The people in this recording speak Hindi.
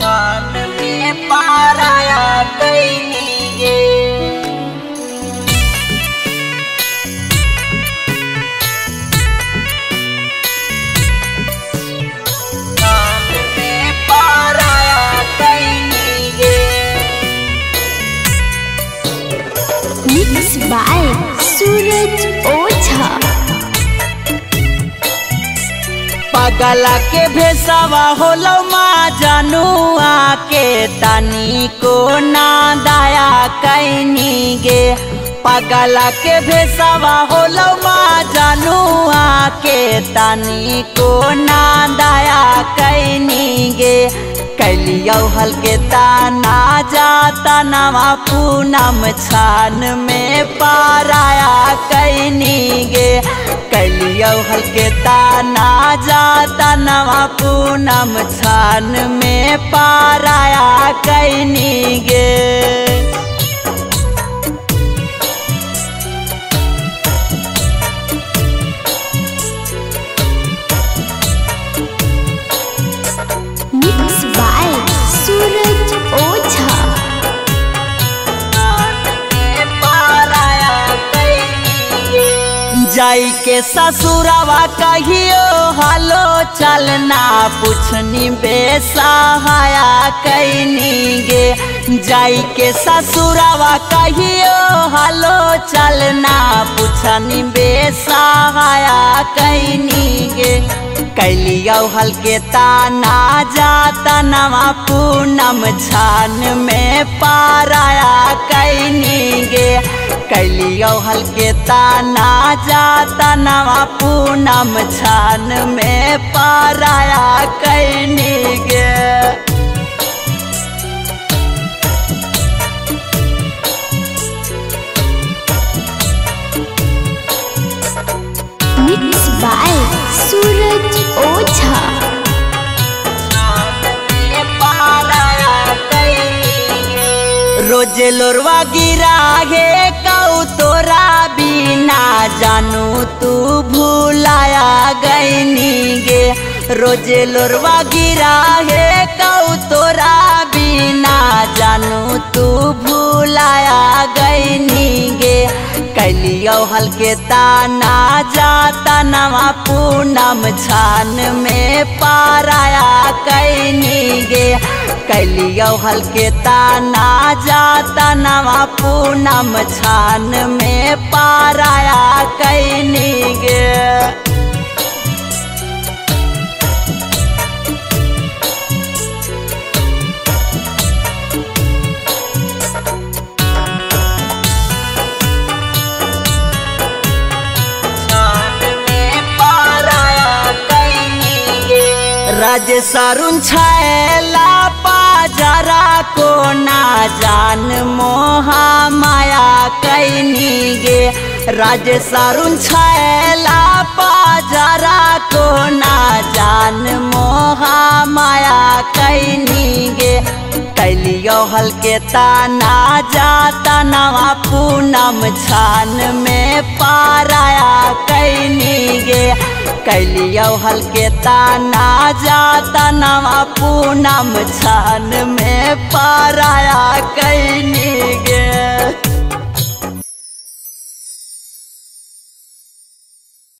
छान में पाराया कैनी गे छान में पाराया पगला के भेसावा होलो माँ जनुआ के तनी को ना दया कैनी गे। पगला के भेसावा होलो माँ जनुआ के तनी को ना दया कैलियो हल्के ताना जाता नवा पूनम छान में पाराया कैनी गे। कलियो हल्के ताना जाता नवा पूनम छान में पाराया कैनी गे। जाई के ससुरवा कहियो, हलो चलना पुछनी बेसहाया कैनी गे। जाई के ससुरवा कहियो, हलो चलना पुछनी बेसहाया कैनी गे। कैलियो हल्के ताना जाता, नवा पूनम छान में पाराया कैनी कैलियो हल्के ताना जाता नवा पूनम छान में पाराया कैनी गे। बाय सूरज रोज़े लोरवा गिरा हे, कऊ तोरा बिना जानू, तू भूलाया गईनी गे। रोज़े लोरवा गिरा हे, कऊ तोरा बिना जानू, तू भूलाया गईनी गे। कैलियो हल्के ताना जाता नवा पूनम छान में पाराया कैनी गे। कैलियो हल्के ताना जाता नवा पूनम छान में पाराया कैनी गे। राज सारुन छायला पाजरा को ना जान, मोहा माया कैनी गे। राज सारुन छायला पाजरा को ना जान, मोहा माया कैनी गे। कैलियो हल्के ताना जाता, नवा पूनम छान में पाराया कैनी गे। कैलियो हल्के ताना जाता नवा पूनम छान में पाराया गे